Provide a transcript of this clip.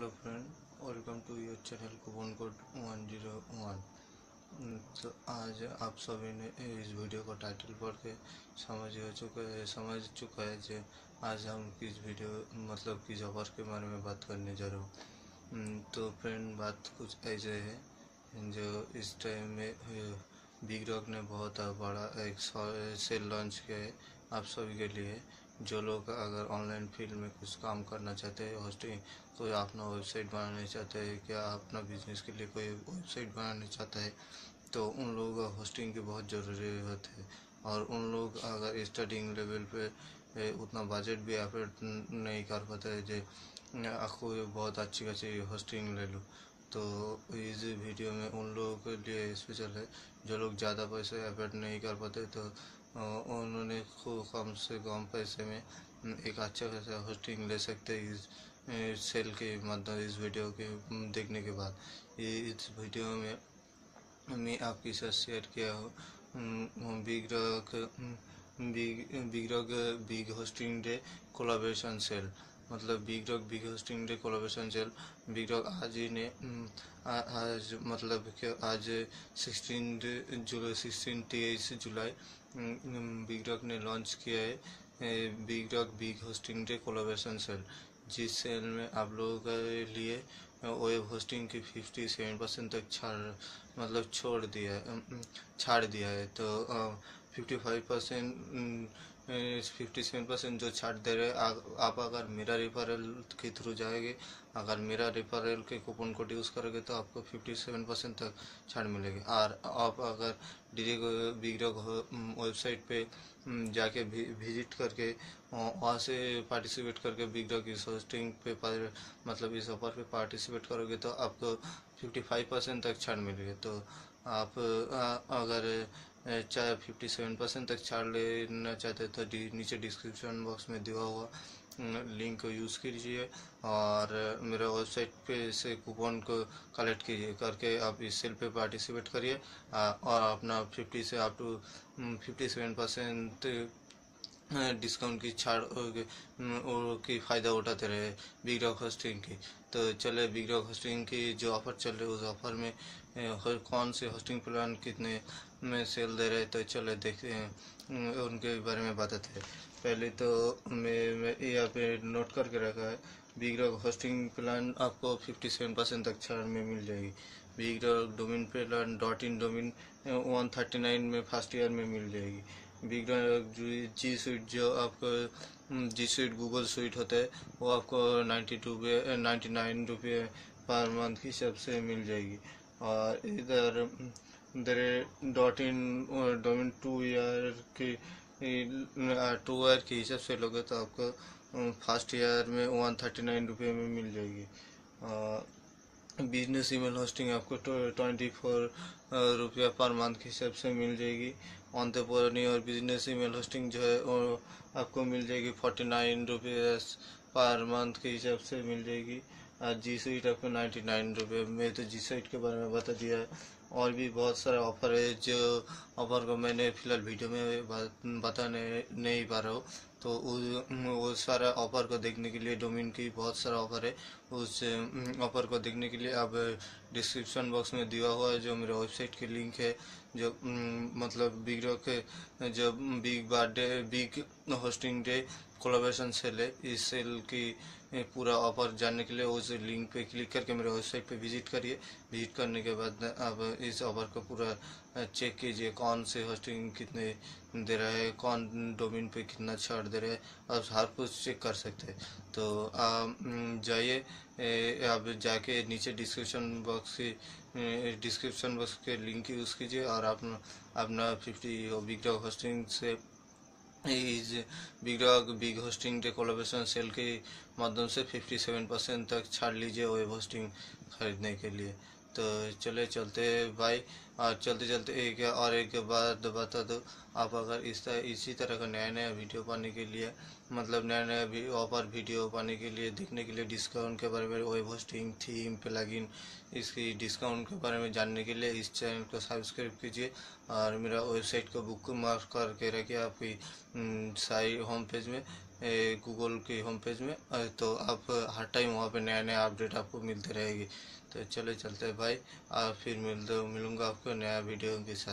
Hello friend welcome to your channel coupon code one zero one तो आज आप सभी ने इस वीडियो का टाइटल पढ़ के समझ हो चुका है, समझ चुका है जो आज हम किस वीडियो मतलब किस ऑफ़र के बारे में बात करने जा रहे हो। तो फ्रेंड बात कुछ ऐसे है, जो इस टाइम में बिग रॉक ने बहुत बड़ा एक सेल लॉन्च किया है आप सभी के लिए। जो लोग अगर ऑनलाइन फ़ील्ड में कुछ काम करना चाहते हैं होस्टिंग कोई अपना वेबसाइट बनाना चाहते हैं, क्या अपना बिज़नेस के लिए कोई वेबसाइट बनाना चाहता है तो उन लोगों का होस्टिंग की बहुत ज़रूरी होती है। और उन लोग अगर स्टार्टिंग लेवल पे उतना बजट भी अफोर्ड नहीं कर पाते है, जो, आपको बहुत अच्छी अच्छी होस्टिंग ले लो। तो इस वीडियो में उन लोगों के लिए स्पेशल है। जो लोग ज़्यादा पैसे अफोर्ड नहीं कर पाते तो उन्होंने खूब कम से कम पैसे में एक अच्छा खासा होस्टिंग ले सकते हैं इस सेल के मतलब इस वीडियो के देखने के बाद। ये इस वीडियो में मैं आपके साथ शेयर किया हूँ big rock big big rock big hosting day collaboration sale मतलब big rock big hosting day collaboration sale big rock आज ही ने आज मतलब कि आज सिक्सटीन जुलाई सिक्सटीन तेईस जुलाई बिग रॉक ने लॉन्च किया है big rock big hosting day collaboration sale जिस सेल में आप लोगों के लिए वेब होस्टिंग की फिफ्टी सेवन परसेंट तक छाड़ मतलब छोड़ दिया है छाड़ दिया है तो fifty five percent fifty seven percent जो छाट दे रहे आप अगर मेरा रेफरल के थ्रू जाएँगे अगर मेरा रेफरल के कूपन कोड यूज़ करोगे तो आपको फिफ्टी सेवन परसेंट तक छाट मिलेगी। और आप अगर डायरेक्ट बिग वेबसाइट पे जाके विज़िट करके वहाँ से पार्टिसिपेट करके बिग रॉक इस होस्टिंग पे पर, मतलब इस ऑफ़र पे पार्टिसिपेट करोगे तो आपको फिफ्टी फाइव परसेंट तक छाट मिलेगी। तो आप अगर चाहे फिफ्टी सेवन परसेंट तक छाड़ लेना चाहते तो नीचे डिस्क्रिप्शन बॉक्स में दिया हुआ लिंक को यूज़ कीजिए और मेरा वेबसाइट पे से कूपन को कलेक्ट कीजिए, करके आप इस सेल पे पार्टिसिपेट करिए और अपना फिफ्टी से up to fifty seven percent discount की छाड़ की फ़ायदा उठाते रहे बिग रॉक होस्टिंग की तो चले बिग रॉक होस्टिंग की जो ऑफ़र चल रही उस ऑफ़र में कौन से होस्टिंग प्लान कितने में सेल दे रहे तो चले देखते हैं उनके बारे में बताते हैं पहले तो मैं, मैं यहाँ पे नोट करके रखा है बिग रॉक होस्टिंग प्लान आपको 57 परसेंट तक छाड़ में मिल जाएगी big rock domain plan dot in domain one thirty nine में फ़र्स्ट ईयर में मिल जाएगी बिग जी स्वीट जो आपको जी स्वीट गूगल स्वीट होता है, वो आपको नाइन्टी टू पे नाइन्टी नाइन रुपये पर मंथ के हिसाब से मिल जाएगी। और इधर dot in domain two year की टू ईयर के हिसाब से लोगे तो आपको फ़र्स्ट ईयर में वन थर्टी नाइन रुपये में मिल जाएगी। बिज़नेस ईमेल होस्टिंग आपको ट्वेंटी फोर रुपया पर मंथ के हिसाब से मिल जाएगी। ऑनतेपोरनी और बिज़नेस ईमेल होस्टिंग जो है, वो आपको मिल जाएगी फोर्टी नाइन रुपये पर मंथ के हिसाब से मिल जाएगी। और जी स्वीट आपको नाइन्टी नाइन रुपये, में तो जी स्वीट के बारे में बता दिया। है और भी बहुत सारे ऑफ़र है जो ऑफ़र को मैंने फ़िलहाल वीडियो में बताने नहीं पा रहा हूँ। तो वो सारा ऑफ़र को देखने के लिए डोमिन की बहुत सारा ऑफ़र है। उस ऑफ़र को देखने के लिए आप डिस्क्रिप्शन बॉक्स में दिया हुआ है, जो मेरे वेबसाइट की लिंक है। जो मतलब बिग रॉक जो big birthday big hosting day collaboration sale है। इस सेल की पूरा ऑफ़र जानने के लिए उस लिंक पे क्लिक करके मेरे वेबसाइट पे विज़िट करिए। विज़िट करने के बाद आप इस ऑफ़र को पूरा चेक कीजिए कौन से होस्टिंग कितने दे रहा है, कौन डोमेन पे कितना छाड़ दे रहा है, आप हर कुछ चेक कर सकते हैं। तो जाइए आप जाके नीचे डिस्क्रिप्शन बॉक्स की डिस्क्रिप्शन बॉक्स के लिंक यूज़ कीजिए और आप, अपना फिफ्टी बिग होस्टिंग से is big big hosting day sale के माध्यम से 57 परसेंट तक छाड़ लीजिए वेब होस्टिंग खरीदने के लिए। तो चले चलते भाई, और चलते चलते एक और एक बात बता दो। आप अगर इस तरह, इसी तरह का नया नया वीडियो पाने के लिए मतलब नया नया ऑफ़र वीडियो पाने के लिए, देखने के लिए डिस्काउंट के बारे में वेब होस्टिंग थीम प्लगइन इसकी डिस्काउंट के बारे में जानने के लिए, इस चैनल को सब्सक्राइब कीजिए, और मेरा वेबसाइट को बुक मार्क करके रखिए आपकी साइट होम पेज में। गूगल के होम पेज में। तो आप, हर टाइम वहाँ पे नया नया अपडेट आपको मिलते रहेगी। तो चले चलते हैं भाई। और फिर मिलते, मिलूँगा आपको नया वीडियो के साथ।